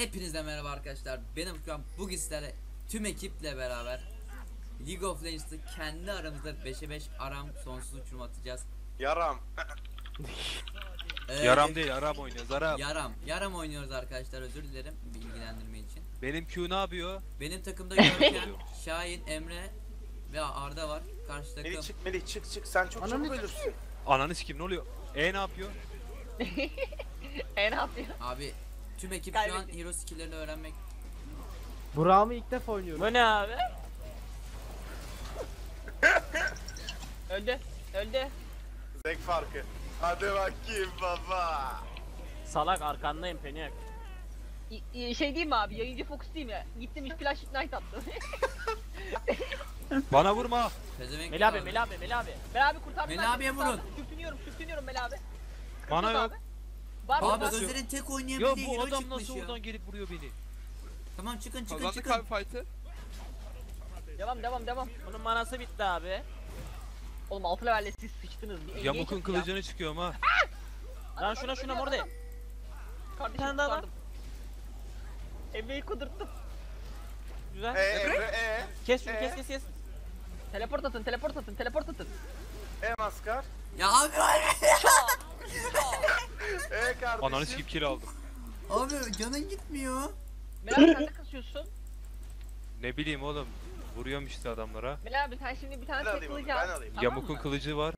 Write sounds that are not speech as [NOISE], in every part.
Hepinize merhaba arkadaşlar. Benim Furkan bugün sizlerle tüm ekiple beraber League of Legends'ı kendi aramızda 5'e 5 aram sonsuz uçurum atacağız. Yaram. Ee, Yaram değil Aram oynuyoruz Aram. Yaram. Yaram oynuyoruz arkadaşlar özür dilerim bilgilendirme için. Benim Q ne yapıyor? Benim takımda Görkem, Şahin, Emre ve Arda var. Karşı takım Melih çık Melih çık çık sen çok Ananı çabuk ölürsün. Ananı sikim ne oluyor? E ne yapıyor? [LAUGHS] E ne yapıyor? abi tüm ekip şu an hero skill'lerini öğrenmek. Burak'ımı ilk defa oynuyorum. Bu ne abi? öldü. Öldü. Zek farkı. Hadi bakayım baba. Salak arkandayım Peniak. İ- i- şey diyeyim mi abi? Yayıncı Fox değil mi? Gittim hiç Flash Ignite attım. [LAUGHS] Bana vurma. Pezevenk Mel abi. Mel abi, Mel abi. Mel abi kurtardım. Mel abiye vurun. Sürtünüyorum, sürtünüyorum Mel abi. Bana Kırmızı yok. abi. Mı? Abi Basıyor. Özer'in tek Ya oynayabildiği bu hero adam çıkmış nasıl ya. oradan gelip vuruyor beni? Tamam çıkın çıkın Kazandık çıkın. abi fight'ı. Devam devam devam. Bunun manası bitti abi. Oğlum altı levelle siz sıçtınız. Bir Yamuk'un ehliyet yok kılıcını çıkıyorum ha. ya. Lan şuna şuna morde. Kardeşim Bir tane daha kurtardım. Emre'yi kudurttum. Güzel. E Emre e. Kes şunu Ee? kes kes kes. Teleport atın, teleport atın, teleport atın. E maskar. Ya abi E kardeşim. Ananı sikip kill aldım. abi canın gitmiyor. Mel abi sen de kasıyorsun. Ne bileyim oğlum. Vuruyorum işte adamlara. Mel abi sen şimdi bir tane tek alayım onu kılıcı ben al. alayım. Tamam Yamuk'un mı? kılıcı var.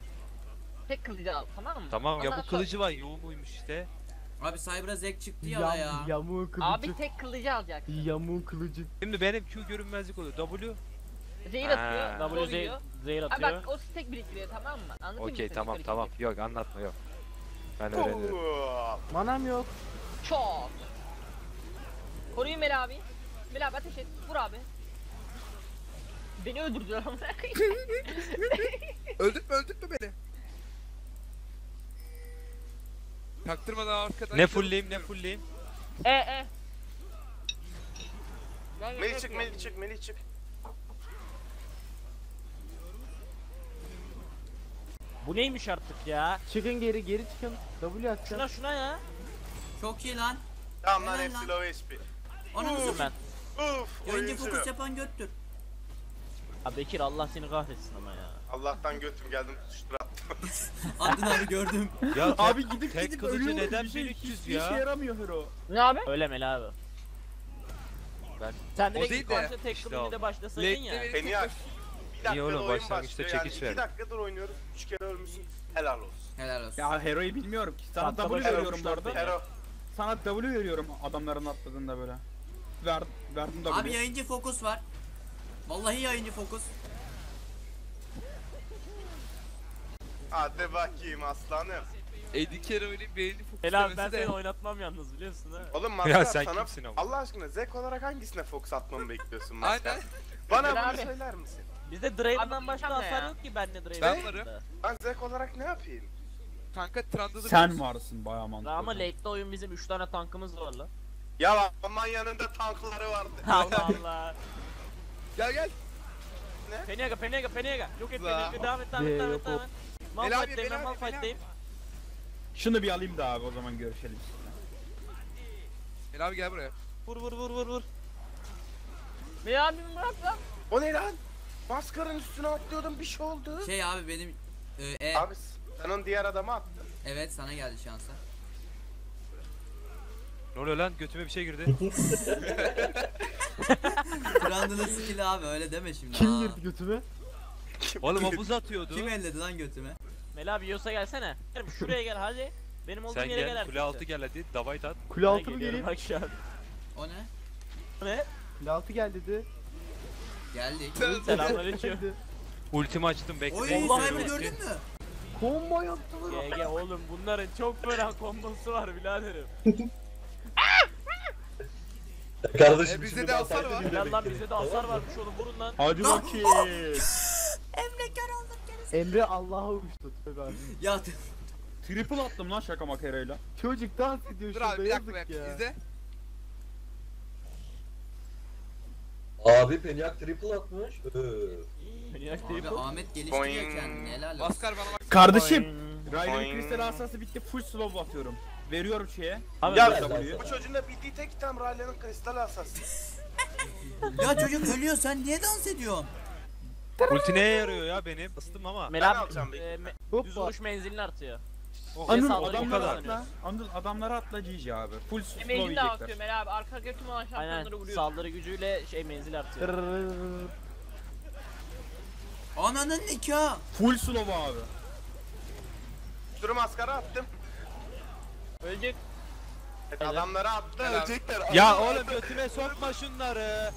Tek kılıcı al tamam mı? Tamam Ondan Yamuk sonra- kılıcı var. Yoğumuymuş işte. Abi Cyber'a zek çıktı ya ya. Yam, yamuğun kılıcı. Abi tek kılıcı alacak. Yamuğun kılıcı. Şimdi benim Q görünmezlik oluyor. W. Zehir Ha. atıyor. W zehir, koruyor. zehir Abi atıyor. bak o tek biriktiriyor tamam mı? Anlatayım mı Okey tamam tamam. Yok anlatma yok. Ben öğrenirim. Manam yok. Çok. Koruyun Mel abi. Mel abi ateş et. Vur abi. Beni öldürdüler koyayım. [LAUGHS] Öldürtme öldürtme beni. Taktırmadan arkadan. Ne fullleyim ne fullleyim. e e. Melih çık. Melih çık Melih çık. Bu neymiş artık ya? Çıkın geri geri çıkın. W atacağım. Şuna şuna ya. Çok iyi lan. Tamam lan Helal hepsi lan. low HP. Dur satayım. ben. Uf Yayıncı oyuncu. fokus yapan göttür. Abi Bekir Allah seni kahretsin ama ya. Allah'tan götüm geldim tutuştur attım. [LAUGHS] Adını abi gördüm. Ya tek- [LAUGHS] Abi gidip tek gidip kılıcı ölüyorum. neden bir şey, 1300 hiçbir ya? işe yaramıyor hero. Ne abi? Öyle Mel abi. Ben- Sen O direkt değil ilk de, başta tek işte kılıcı da başlasaydın ya. beni Peniak. Bir dakika oğlum, oyun başlangıçta başlıyor yani. çekiç İki verdi. dakikadır oynuyoruz. Üç kere ölmüşsün. Helal olsun. Helal olsun. Ya hero'yu bilmiyorum ki. Sana Tahta W veriyorum bu arada. Hero. Sana W veriyorum adamların atladığında böyle. Ver, verdim W. Abi yayıncı fokus var. Vallahi yayıncı fokus. Hadi bakayım aslanım. 50 kere oynayıp beğeni fokus Mel abi ben demesi de- seni oynatmam yalnız biliyorsun ha. Oğlum Ya maskar sen sana kimsin ama? Allah aşkına Zek olarak hangisine fokus atmamı bekliyorsun maskar? Aynen. Bana bunu söyler misin? Bizde Draven'dan başka hasar ya. yok ki bende. Ben varım. Ben Zek olarak ne yapayım? Kanka Trundle'da Sen varsın bayağı mantıklı. Ama late'de oyun bizim 3 tane tankımız var lan. Ya aman yanında tankları vardı. [LAUGHS] Allah Allah. [LAUGHS] Gel gel. Peniaga, Peniaga, Peniaga. Yok et Za. beni. Devam et, devam et, Ee, devam yok et, devam et. Bel abi, Malphite'deyim bel ben, abi, bel Malphite'deyim. Şunu bir alayım da abi o zaman görüşelim. Gel abi gel buraya. Vur vur vur vur vur. Mel abi bırak lan. O ne lan? Maskarın üstüne atlıyordum bir şey oldu. Şey abi benim e, e, Abi sen onun diğer adamı attın. evet sana geldi şansa. Ne oluyor lan? Götüme bir şey girdi. [LAUGHS] Brandon'ın skill'i abi öyle deme şimdi. Kim girdi götüme? Oğlum o buz atıyordu. Kim elledi lan götüme? Mel abi yiyorsa gelsene. Gel şuraya gel hadi. Benim olduğum Sen yere gel. Kule altı gel hadi. Davay tat. Kule altı mı geleyim? Bak şu an. O ne? Ne? Kule altı gel dedi. Geldik. Selamünaleyküm. [LAUGHS] Ultimi açtım bekle. Oy Allah Cyber gördün mü? Combo yaptılar. GG oğlum bunların çok fena kombosu var biraderim. [LAUGHS] Kardeşim E, bizde de hasar var. Helal lan bize de hasar varmış oğlum vurun lan. Hadi bakayım. [LAUGHS] Emre kör oldum gerisi. Emre Allah'a uçtu tövbe abi. Ya Triple attım lan şaka makarayla. Çocuk dans ediyor Dur şurada abi bir dakika bir yazık dakika. ya. İzle. Abi Peniak triple atmış. Öf. Peniak abi Ahmet geliştiriyor Boing. kendini helal olsun. Maskar bana bak. Kardeşim. Boing. Ryder'ın kristal asası bitti full slow atıyorum. Veriyorum şeye. Abi Ya gel, bu çocuğun da bildiği tek item Raylan'ın kristal asası. Ya çocuk ölüyor sen niye dans ediyorsun? Ulti neye yarıyor ya benim? Istım ama. Ben Melap alacağım e, belki. me- düz vuruş menzilini artıyor. Oh, Anıl adamlara kadar. atla. Anıl adamlara atla GG abi. Full slow Menzil de yiyecekler. artıyor Mel abi. Arka götüm olan Aynen şampiyonları vuruyor. saldırı gücüyle şey menzil artıyor. Ananın nikahı. Full slow abi. Sürü maskara attım. Öldük. Adamlara attı ölecekler. Ya oğlum götüme sokma şunları.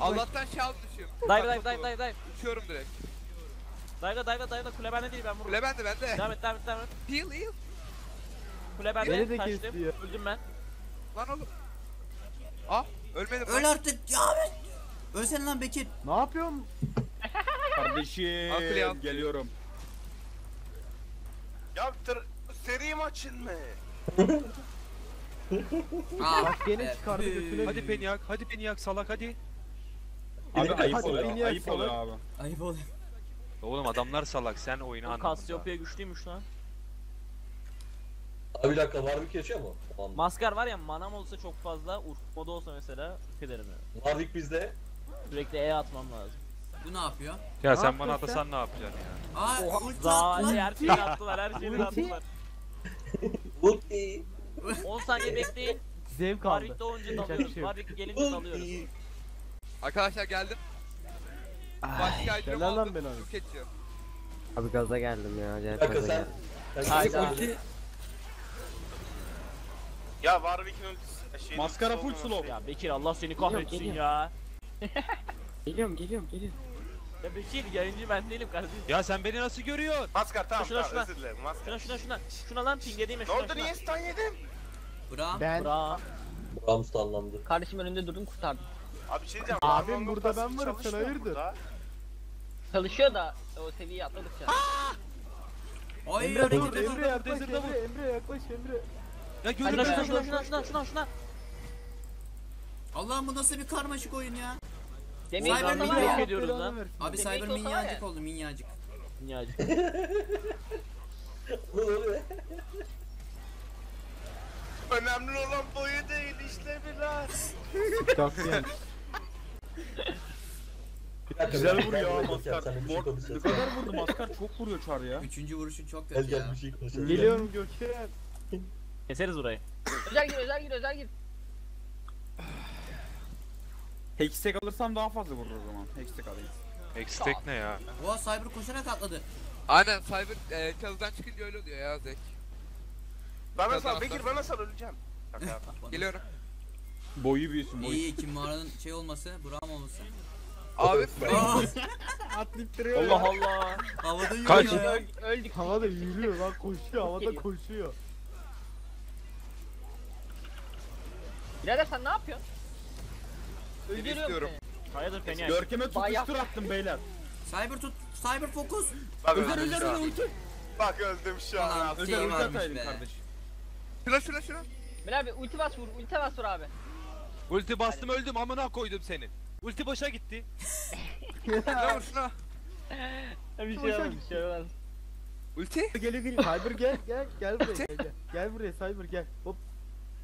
Allah'tan şey almışım. Dive dive dive dive dive. Uçuyorum direkt. Dive dive dive dive kule bende değil ben vururum. Kule bende bende. Devam et devam et devam et. Heal heal. Kule bende kaçtım. Öldüm ben. Lan oğlum. Ah ölmedim Öl lan. artık ya Ahmet. Ölsene lan Bekir. Ne yapıyorsun? [LAUGHS] Kardeşim geliyorum. Ya tır, seri maçın mı? Aa, Bak gene çıkardı götüne. Hadi beni yak, hadi beni yak salak hadi. Abi ayıp hadi, oluyor. hadi, Ayıp hadi. oluyor abi. Ayıp oldu. Oğlum adamlar salak sen oyunu Bu anlamadın. Cassiopeia güçlüymüş lan. Abi bir dakika var bir geçiyor mu? Tamam. Maskar var ya manam olsa çok fazla, urf modu olsa mesela ederim ya. Warwick bizde. Sürekli E atmam lazım. Bu ne yapıyor? Ya sen Ne bana yapıyorsun atasan ne yapacaksın ya? Aa ulti Daha attı lan. her şeyini attılar, her Ulti. attılar. Ulti. 10 saniye bekleyin. Zevk aldı. Warwick doğunca Yapacak bir dalıyoruz. şey. Warwick gelince dalıyoruz. Ulti. Arkadaşlar geldim. Başka item helal lan aldım. ben abi. Abi gaza geldim ya. Acayip dakika gaza sen. geldim. sen Hayda. ulti. Ya Warwick'in ultisi. Şey, Maskara full slow. Ya Bekir Allah seni kahretsin geliyorum. ya. Geliyorum geliyorum geliyorum. Ya Bekir yayıncı ben değilim kardeşim. Ya sen beni nasıl görüyorsun? Maskar tamam Şuna, tamam şuna. özür dilerim maskar. Şuna şuna şuna. Şuna lan ping edeyim Ne şuna oldu şuna. niye stun yedim? Bram. Ben Bra. Rams anlandı. Kardeşim önünde durdum kurtardım. Abi bir şey diyeceğim. Abim Warwick'in burada ultisi ben varım, sen çalışmıyor hayırdır? burada. Çalışıyor da o seviyeyi atladıkça. Ay Emre dur ediyor. Emre yaklaş Emre Emre yaklaş Emre. Ya Şuna görüyorum şuna şuna şuna şuna şuna şuna. Allah'ım bu nasıl bir karmaşık oyun ya? Demeyi Cyber zorlama Minion ya. yok ediyoruz lan. Abi Demek Cyber ki o sana minyacık ya. oldu minyacık. Dünyacık. Önemli olan boyu değil işte biraz. Kalkıyorum. Bir dakika, Güzel ben- vuruyor ben ha bakacağım, maskar. seninle bir şey Ne konuşacağız. kadar vurdu maskar çok vuruyor çar ya. Üçüncü vuruşun çok Gel kötü gel ya. bir şey konuşalım. Geliyorum Gökhan. Keseriz burayı. Özel gir özel gir özel gir. Hextech alırsam daha fazla vurur o zaman. Hextech alayım. Ekstek ne ya? Oha Cyber koşarak atladı. Aynen Cyber e, çalıdan çıkınca öyle oluyor ya Zek. Bana sal Bekir bana sal öleceğim. Şaka yapma. Geliyorum. Boyu büyüsün boyu. İyi kim mağaranın şey olması, Bram olması. Abi [LAUGHS] Atlayıp duruyor Allah Allah. havada yürüyor Kaç? ya. Öl- öldük. Havada yürüyor lan koşuyor havada koşuyor. Birader sen ne yapıyorsun? Öldürüyorum istiyorum. seni. Hayırdır Peniak? Görkem'e Bayağı- tutuştur attım beyler. Cyber tut, Cyber fokus. Bak öldüm özel şu an. özel ulti. Bak öldüm şu an. Ulan. Özel Şey ulti varmış be. kardeş. Şuna şuna şuna. Mel abi ulti bas vur ulti bas vur abi. Ulti bastım öldüm amına koydum seni. Ulti boşa gitti. [LAUGHS] Vur şuna. Bir şey olmaz bir şey olmaz. Ulti. Geliyor geliyor. Cyber gel gel gel buraya gel gel. Gel buraya Cyber gel. Hop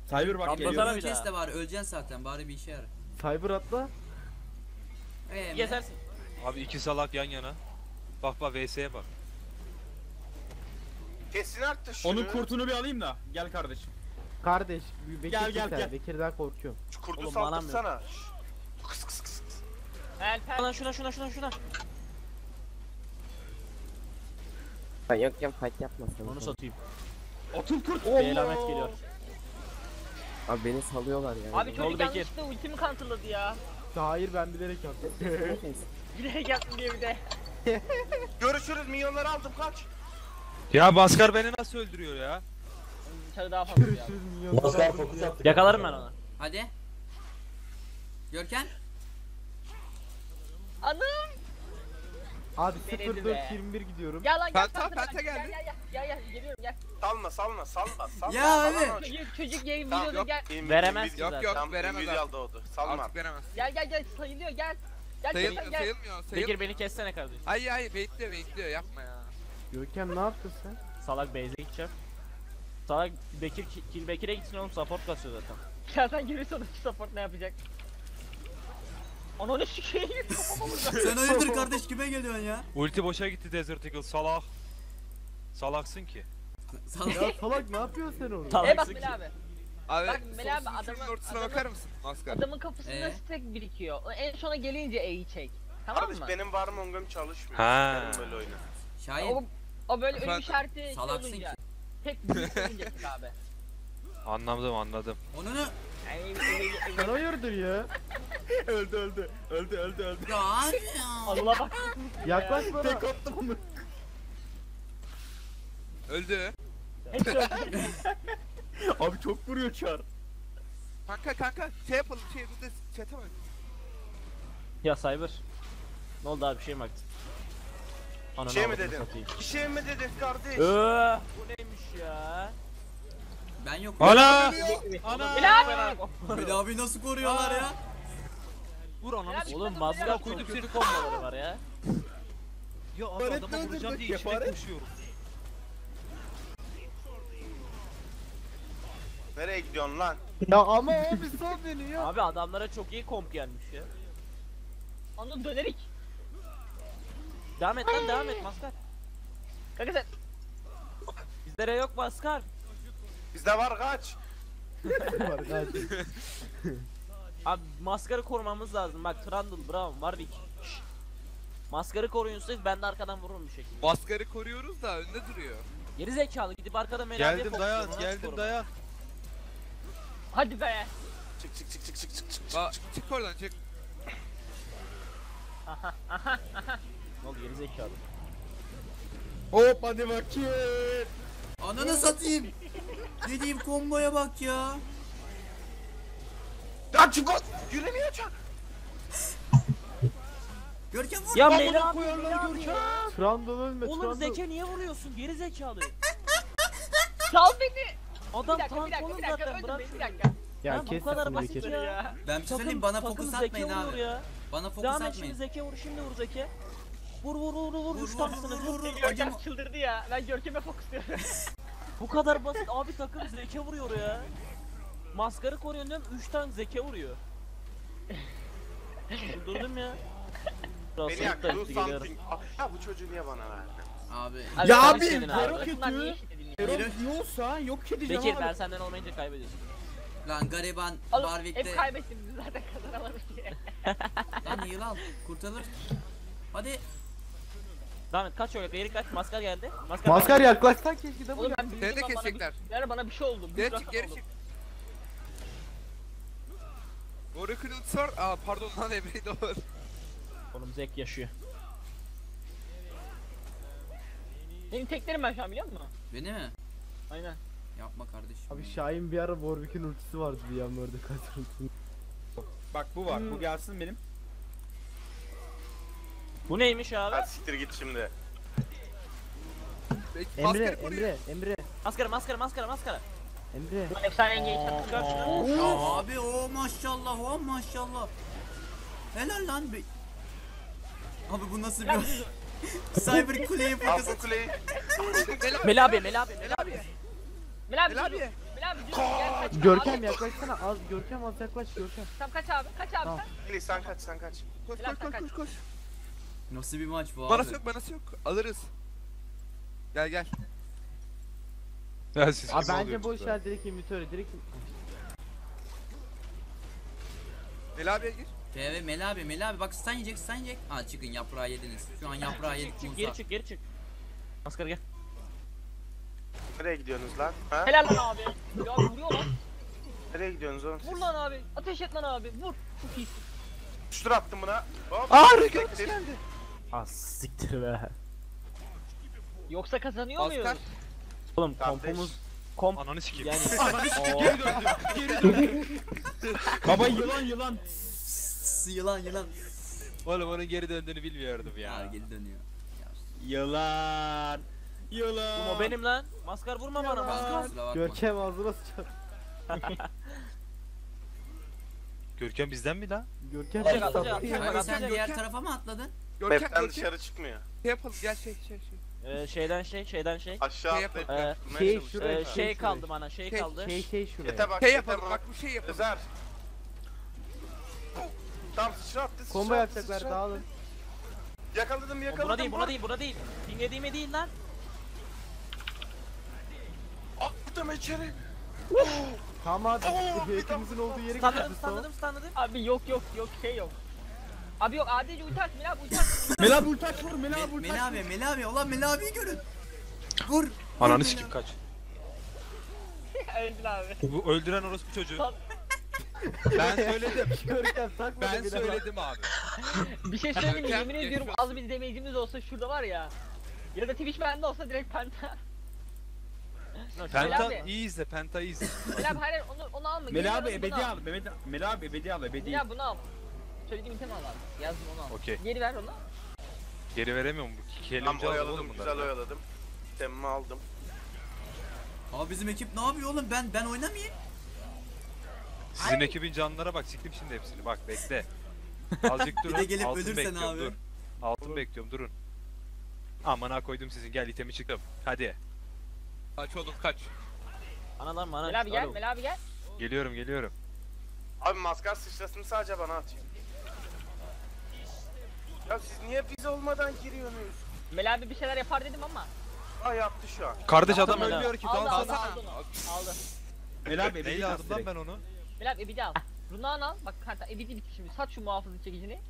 Cyber bak Atlasana geliyor. bir Kes daha. de var öleceksin zaten bari bir işe yarar. Cyber atla. Ee, Gezersin. Abi iki salak yan yana. Bak bak VS'ye bak. Kesin arttı şunu. Onun kurtunu bir alayım da. Gel kardeşim. Kardeş Bekir Gel, gel, gel. Bekir'den korkuyorum. Şu kurdu Oğlum, yok. saldırsana. Alper Lan şuna şuna şuna şuna. Ben yokken fight yapmasın. Onu satayım. Atıl kurt. Bir elamet geliyor. Abi beni salıyorlar ya. Abi oldu çocuk Bekir? yanlışlıkla ultimi counterladı ya. Hayır ben bilerek yaptım. Bilerek yaptım diye bir de. [LAUGHS] Görüşürüz milyonları aldım kaç. Ya Baskar beni nasıl öldürüyor ya? Çarı daha fazla ya. Maskar fokus attık. Yakalarım ben onu. Hadi. Görken. Anam. Abi Denedi be. 0421 gidiyorum. Gel lan gel. Penta, counter'a penta bak. geldi. Gel gel gel. Gel gel geliyorum gel. Salma salma salma salma. Ya salma, abi. Çocuk, çocuk yayın Tamam, videoda yok. gel. İn- Veremez ki Yok zaten. yok Tam veremez Nvidia artık. doğdu. Salma. Artık veremez. Gel gel gel sayılıyor gel. Gel Sayıl, gel gel. sayılmıyor sayıl. Bekir beni kessene kardeşim. Ay ay bekliyor bekliyor yapma ya. Görkem ne yaptın sen? Salak base'e gideceğim. Salak Bekir Kil Bekir'e gitsin oğlum support kasıyor zaten. Birazdan gelirse onun support ne yapacak? Ananı sikeyim. [LAUGHS] Sen hayırdır kardeş kime geliyorsun ya? Ulti boşa gitti Desert Eagle salak. Salaksın ki. Salak. Ya salak ne yapıyorsun sen orada? E bak Mel abi. Abi Bak, Mel abi, sonsuz üçünün adamı- ortasına adamı- bakar mısın? Maskar. Adamın kafasında Ee? stack birikiyor. O En sona gelince E'yi çek. Tamam Kardeş mı? benim var mongum çalışmıyor. Ha. Benim böyle oyunu. Şahin. O, o böyle ölüm işareti şey Salaksın olunca. Tek olunca çek abi. Anladım anladım. Onu ne? Sen hayırdır ya? Öldü öldü. Öldü öldü öldü. Ya abi ya. Allah bak. Yaklaş bana. Tek attım onu. Öldü. Hepsi öldü. Abi çok vuruyor çar. Kanka kanka şey yapalım şey bu da chat'e bak. Ya Cyber. Ne oldu abi bir şey mi baktın? Ananı şey mi satayım. Bir şey mi dedin kardeş? Öh, bu neymiş ya? Ben yok. Ana! Ana! Beni abi nasıl koruyorlar ya? Vur ananı Helal Oğlum helal çok kötü komboları var ya. Ya abi Kefaret adama vuracağım diye içine koşuyorum. Nereye gidiyorsun lan? Ya ama o bir sal beni ya. Abi adamlara çok iyi komp gelmiş ya. Onu dönerik. Devam et lan devam et maskar. Kanka sen Bizlere yok maskar. Bizde var kaç. Var hadi. [LAUGHS] Abi maskarı korumamız lazım. Bak Trundle, Brown, Warwick. Şşş. Maskarı koruyun siz ben de arkadan vururum bir şekilde. Maskarı koruyoruz da önde duruyor. Geri zekalı gidip arkada Melabi'ye Geldim dayan geldim dayan. hadi be. Çık çık çık çık çık çık çık. Aa, çık oradan çık. Ne oldu geri zekalı? Hop hadi bakayım. Ananı satayım. Dediğim komboya bak ya. Ya çık ot. Yürümüyor çak. Görkem vur. Ya Melabi, Melabi ya. Trundle ölme Oğlum Trundle. Zeke niye vuruyorsun geri zekalı? [LAUGHS] Sal beni. Adam Bir dakika bir tank dakika oğlum bir dakika zaten öldüm bırak beni bir dakika. Ya Lan bu kes kadar sesini basit Bekir. ya. Ben bir şey söyleyeyim bana takım fokus Zeke atmayın vuruyor abi. ya. Bana fokus Devam et şimdi atmayın. Zeke vur şimdi vur Zeke. Vur vur vur vur vur Vur, vur, vur, vur. vur, vur. Görkem Acım- çıldırdı ya. Ben Görkem'e fokusluyorum. Bu kadar basit abi takım Zeke vuruyor ya. Maskarı koruyor diyorum 3 tane Zeke vuruyor. [LAUGHS] Durdum ya. Beni yak. Do something. Ya bu çocuğu niye bana verdi? Abi. Ya abi, abi. Niye kötü. Herif yiyorsa yok edeceğim Bekir abi. ben senden olmayınca kaybediyorsun. Lan gariban Oğlum hep Warwick'te. kaybettim biz zaten kazanamadık diye. [LAUGHS] Lan yıl al. Kurtarır. Hadi. Devam et kaç öyle geri kaç maskar geldi. Maskar, Maskar yaklaşsan keşke de bu Oğlum ya. ben büyüdüm Seni de kesecekler. yani bana bir şey oldu. Geri çık geri çık. Oracle sor. Aa pardon lan Emre'yi [LAUGHS] doğru. Oğlum Zek yaşıyor. Benim teklerim ben şu an biliyor musun? Beni mi? Aynen. Yapma kardeşim. Abi Şahin bir ara Warwick'in ultisi vardı bir an orada kaç ultisi. Bak bu var. Bu gelsin benim. Bu neymiş abi? Hadi siktir git şimdi. Emre. Emre, Emre, Maskara maskara maskara maskara. Emre. Ben efsane yengeyi. Gör şunu. Ya abi o maşallah o maşallah. Helal lan be. Abi bu nasıl bir [LAUGHS] Cyber kuleye Al fokus bu at. kuleyi. Mel abi Mel abi Mel abi. Mel abi dur. abi. Mel abi kaç. Görkem Abi, yaklaşsana az Görkem az yaklaş Görkem. Tamam kaç abi. Kaç abi Tamam. sen. Please sen kaç sen kaç. Koş koş koş koş koş. Nasıl bir maç bu abi? Manası yok manası yok. Alırız. Gel gel. Ya siz Abi kim bence oluyorsunuz boş be? ver direkt invitörü direkt Mel abiye gir. PV Mel abi Mel abi bak stun yiyecek stun yiyecek. Aa çıkın yaprağı yediniz. Şu an yaprağı yedik Çık Musa. geri çık geri çık. Maskara gel. Nereye gidiyorsunuz lan? Ha? Helal lan abi. Ya abi vuruyor lan. Nereye gidiyorsunuz oğlum? Vur lan abi. Ateş et lan abi. Vur. Çok iyisin. Şutur attım buna. Hop. Aa, Reklam geldi. Az siktir be. Yoksa kazanıyor muyuz? Maskar. Oğlum Kardeş. kompumuz komp Ananı sikeyim. yani [LAUGHS] Geri döndüm. Geri döndüm. [LAUGHS] Baba yılan yılan. Yılan yılan. Oğlum onun geri döndüğünü bilmiyordum Ya ya. geri dönüyor. Yılan. Yılan. Oğlum o benim lan. Maskar vurma bana maskar. kusura bakma. Görkem ağzına sıçar. [LAUGHS] Görkem bizden mi lan? Görkem Atacak, atacak. Abi sen diğer tarafa mı atladın? Görkem Map'ten Görkem. dışarı çıkmıyor. Şey yapalım gel şey şey şey. Ee, şeyden şey, şeyden şey. Aşağı Şey atlayıp Ee, yapmaya şey, çalışıyorum. şuraya- Ee, şey şey kaldı bana, şey Şey- kaldı. Şey şey şuraya. Yete bak, Şey yete yapalım bak. bak bu şey yapalım. Özer. Tam sıçra attı, sıçra Combo attı, yapacaklar sıçra dağılın. Yakaladım, yakaladım. Buna değil, buna değil, buna değil. Ping yediğime değil lan. Attım içeri. Tamam abi. Oo, bir Hepimizin olduğu yere Stunladım, gidiyoruz. stunladım, stunladım. Abi yok yok yok şey yok. Abi yok ADC ulti at Melih abi ulti at. [LAUGHS] Melih abi ulti aç vur Melih abi Me- ulti abi, Meli abi. Ulan Meli abiyi görün. Vur. Ananı sikip kaç. [LAUGHS] Öldün abi. Bu öldüren orospu çocuğu. [LAUGHS] Ben söyledim. Görkem takma Ben söyledim abi. Bir şey söyleyeyim mi? Yemin ediyorum az bir damage'imiz olsa şurada var ya. Ya da Twitch bende olsa direkt penta. Penta iyi izle, Penta iyi izle. Melih abi hayır onu, onu alma. Ver onu, bunu ebedi al. Abi ebedi al ebedi. Melih abi bunu al. Söylediğim itemi al abi. Yazdım onu al. Okey. Geri ver onu. Geri veremiyorum bu. Tam Kelimci aldım oyaladım, oğlum güzel bunları. oyaladım. Temimi aldım. Abi bizim ekip ne yapıyor oğlum? Ben ben oynamayayım. Sizin ekibin canlara bak, siktim şimdi hepsini. Bak bekle. [LAUGHS] Azıcık durun. de gelip altın ölürse ne bekliyorum, yapıyor? Dur. Altın bekliyorum, durun. Amına koydum sizin. Gel itemi çıktım. Hadi. Kaç oğlum kaç. Ana lan bana. Melih abi gel. Melih abi gel. Geliyorum, geliyorum. Abi maskar sıçrasını sadece bana atıyor. Ya siz niye biz olmadan giriyorsunuz? Melih abi bir şeyler yapar dedim ama. Aa yaptı şu an. Kardeş adam ben ölmüyor ki. Aldı aldı Dalsana. aldı onu. Aldı. Melih abi Neyle al aldım lan direkt. ben onu? Melih abi ebedi al. Runağını al. Bak karta ebedi bitti şimdi. Sat şu muhafızı çekicini.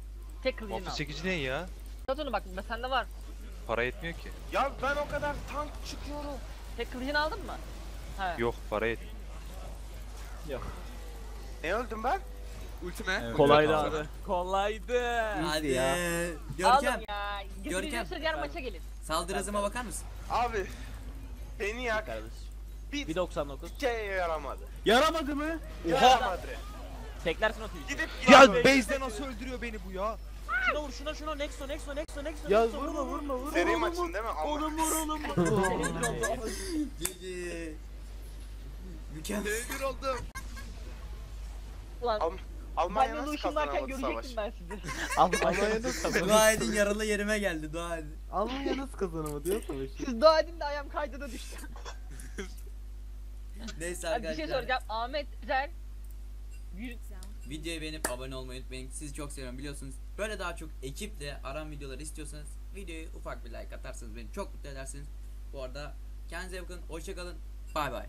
Tek kılıcını Muhafız al. çekici ne ya? Sat onu bak sende var. Para yetmiyor ki. Ya ben o kadar tank çıkıyorum. Tek kılıcını aldın mı? He. Yok para yet. Ne öldüm ben? Ultime. Evet. Kolaydı abi. Kolaydı. Hadi. ya. Görkem, Alın ya. Görkem. Götürüyorsa diğer maça gelin. saldırı hızıma bakar mısın? Abi beni yak Kardeş. bir 1.99. şey yaramadı. Yaramadı mı? Yaramadı. Teklersin o Twitch'i. Gidip Ya gidip- base'de nasıl öldürüyor beni bu ya? Şuna vur, şuna şuna. Nexo, Nexo, Nexo, Nexo. Ya Nexo, vurma vurma vurma. Seri vurma, maçın değil mi? Oğlum vur oğlum. Cici. Mükemmel. Devir oldum. Ulan Al- Almanya ben de nasıl Lucian varken kazanamadı görecektim savaşı? ben sizi. [LAUGHS] Almanya nasıl kazanamadı? Dua edin yaralı yerime geldi. Dua edin. Almanya nasıl kazanamadı ya savaşı? Siz dua edin de ayağım kaydı da düştü. [LAUGHS] Neyse Abi bir şey arkadaşlar. soracağım. Ahmet Zer. Yüz... Videoyu beğenip abone olmayı unutmayın. Sizi çok seviyorum biliyorsunuz. Böyle daha çok ekiple aram videoları istiyorsanız videoyu ufak bir like atarsanız beni çok mutlu edersiniz. Bu arada kendinize iyi bakın. Hoşçakalın. Bay bay.